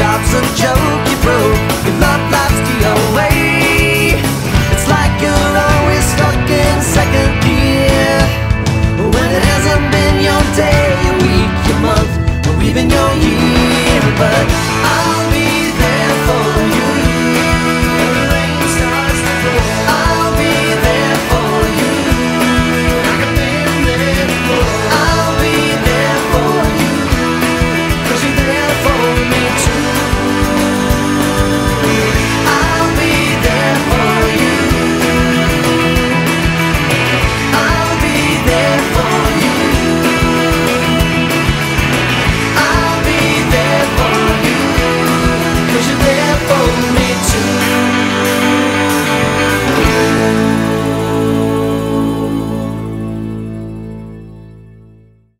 job's a joke you broke. Your love life's the away. It's like you're always stuck in second gear. When it hasn't been your day, your week, your month, or even your year. But